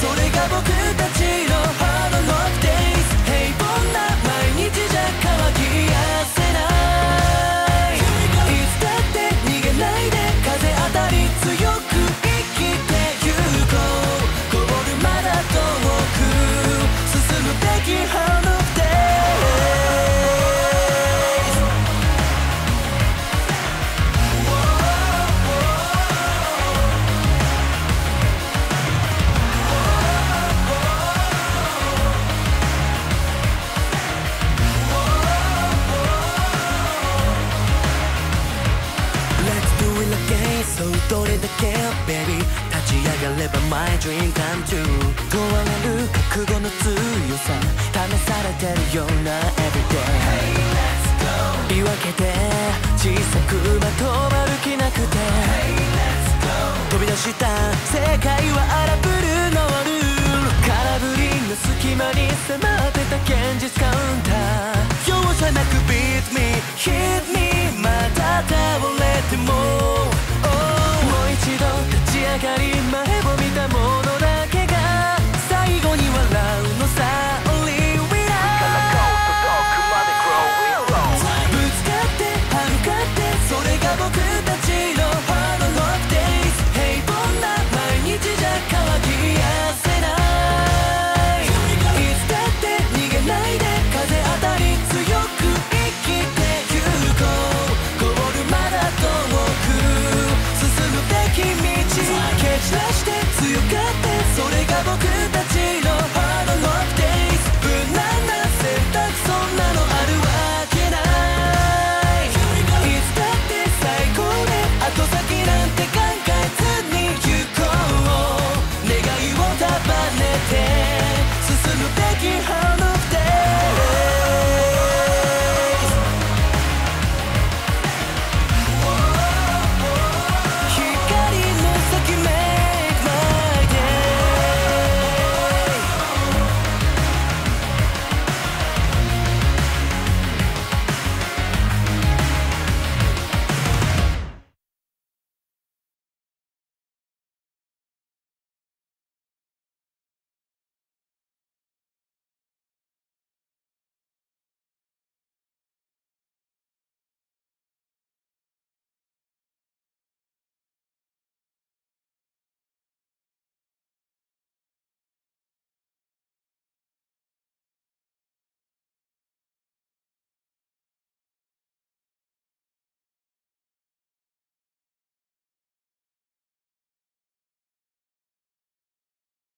それがそうどれだけ baby 立ち上がれば my dream come true. 問われる覚悟の強さ。試されてるような everyday、hey, let's go. 言い訳で小さくまとまる気なくて、hey, let's go. 飛び出した世界は荒ぶるノールール。空振りの隙間に迫ってた